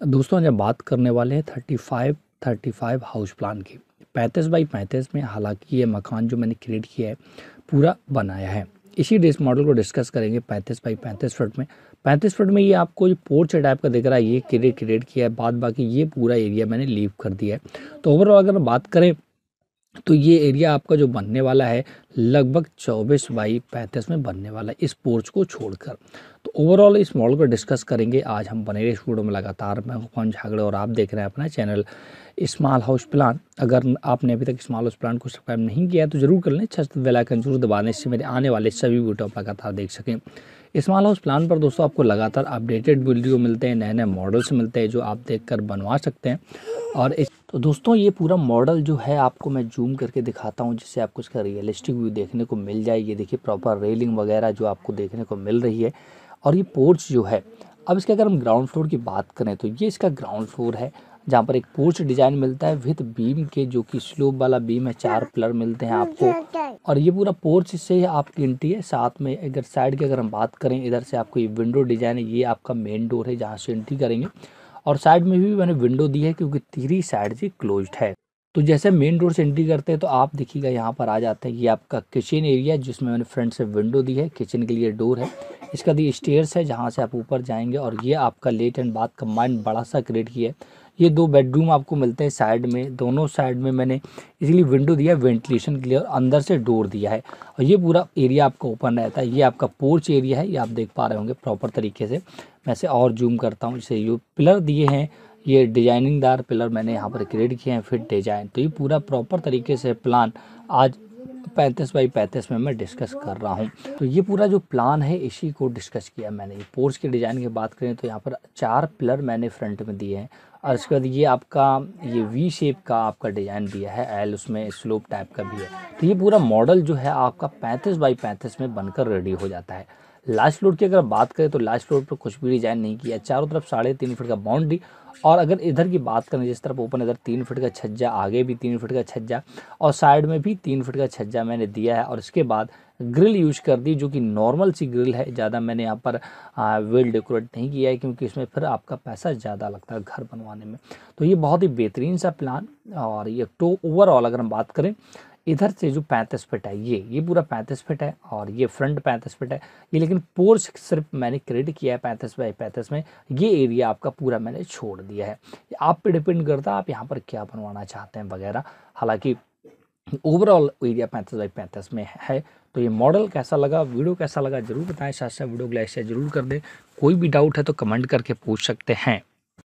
दोस्तों, जब बात करने वाले हैं thirty five thirty five house plan की। पैंतीस बाई पैंतीस में हालाँकि ये मकान जो मैंने क्रिएट किया है, पूरा बनाया है। इसी डिस मॉडल को डिस्कस करेंगे पैंतीस बाई पैंतीस फुट में। पैंतीस फुट में ये आपको जो पोर्च टाइप का दिख रहा है, ये क्रिएट क्रिएट किया है। बाद बाकी ये पूरा एरिया मैंने लीव कर दिया है। तो ओवरऑल अगर बात करें तो ये एरिया आपका जो बनने वाला है, लगभग 24 बाई 35 में बनने वाला है इस पोर्च को छोड़कर। तो ओवरऑल इस मॉडल को डिस्कस करेंगे। आज हम बने इस वीडियो में लगातार। मैं कौन झागड़े और आप देख रहे हैं अपना चैनल स्मॉल हाउस प्लान अगर आपने अभी तक स्मॉल हाउस प्लान को सब्सक्राइब नहीं किया है तो ज़रूर कर लें। छत बेलाइकन ज़रूर दबाने से मेरे आने वाले सभी वीडियो आप लगातार देख सकें। स्मॉल हाउस प्लान पर दोस्तों आपको लगातार अपडेटेड वीडियो मिलते हैं नए नए मॉडल्स मिलते हैं, जो आप देखकर बनवा सकते हैं। और इस तो दोस्तों, ये पूरा मॉडल जो है आपको मैं जूम करके दिखाता हूँ, जिससे आपको इसका रियलिस्टिक व्यू देखने को मिल जाए। ये देखिए प्रॉपर रेलिंग वगैरह जो आपको देखने को मिल रही है। और ये पोर्च जो है, अब इसके अगर हम ग्राउंड फ्लोर की बात करें तो ये इसका ग्राउंड फ्लोर है, जहाँ पर एक पोर्च डिज़ाइन मिलता है विथ बीम के, जो कि स्लोप वाला बीम है, चार पिलर मिलते हैं आपको। और ये पूरा पोर्च से आपकी एंट्री है। साथ में अगर साइड की अगर हम बात करें, इधर से आपको ये विंडो डिज़ाइन है, ये आपका मेन डोर है, जहाँ से एंट्री करेंगे। और साइड में भी मैंने विंडो दी है क्योंकि तीसरी साइड से क्लोज्ड है। तो जैसे मेन रोड से एंट्री करते हैं तो आप देखिएगा यहाँ पर आ जाते हैं ये आपका किचन एरिया जिसमें मैंने फ्रंट से विंडो दी है। किचन के लिए डोर है। इसका दी स्टेयर्स है, जहाँ से आप ऊपर जाएँगे, और ये आपका लेट एंड बाथ कंबाइंड बड़ा सा क्रिएट किया है। ये दो बेडरूम आपको मिलते हैं साइड में। दोनों साइड में मैंने इसलिए विंडो दिया है वेंटिलेशन के लिए, और अंदर से डोर दिया है। और ये पूरा एरिया आपका ओपन रहता है। ये आपका पोर्च एरिया है। ये आप देख पा रहे होंगे प्रॉपर तरीके से। मैं से और जूम करता हूँ। जैसे ये पिलर दिए हैं। ये डिज़ाइनिंग दार पिलर मैंने यहाँ पर क्रिएट किए हैं फिट डिज़ाइन तो ये पूरा प्रॉपर तरीके से प्लान आज पैंतीस बाई पैंतीस में मैं डिस्कस कर रहा हूँ। तो ये पूरा जो प्लान है, इसी को डिस्कस किया मैंने। ये पोर्च के डिज़ाइन की बात करें तो यहाँ पर चार पिलर मैंने फ्रंट में दिए हैं। और इसके बाद ये आपका, ये वी शेप का आपका डिज़ाइन दिया है एल उसमें स्लोप टाइप का भी है। तो ये पूरा मॉडल जो है आपका पैंतीस बाई पैंतीस में बनकर रेडी हो जाता है। लास्ट फ्लोर की अगर बात करें तो लास्ट फ्लोर पर कुछ भी डिज़ाइन नहीं किया। चारों तरफ़ साढ़े तीन फीट का बाउंड्री और अगर इधर की बात करें, जिस तरफ़ ओपन इधर तीन फीट का छज्जा, आगे भी तीन फीट का छज्जा और साइड में भी तीन फीट का छज्जा मैंने दिया है और इसके बाद ग्रिल यूज़ कर दी, जो कि नॉर्मल सी ग्रिल है। ज़्यादा मैंने यहाँ पर वेल डेकोरेट नहीं किया है, क्योंकि इसमें फिर आपका पैसा ज़्यादा लगता है घर बनवाने में। तो ये बहुत ही बेहतरीन सा प्लान और ये तो ओवरऑल अगर हम बात करें इधर से जो पैंतीस फिट है, ये ये पूरा पैंतीस फिट है और ये फ्रंट पैंतीस फिट है। ये लेकिन पोर्च सिर्फ़ मैंने क्रिएट किया है पैंतीस बाई पैंतीस में। ये एरिया आपका पूरा मैंने छोड़ दिया है। आप पे डिपेंड करता है आप यहाँ पर क्या बनवाना चाहते हैं वगैरह। हालाँकि ओवरऑल एरिया पैंतीस बाई पैंतीस में है। तो ये मॉडल कैसा लगा वीडियो कैसा लगा, ज़रूर बताएँ। साथ साथ वीडियो को लाइक शेयर ज़रूर कर दें। कोई भी डाउट है तो कमेंट करके पूछ सकते हैं।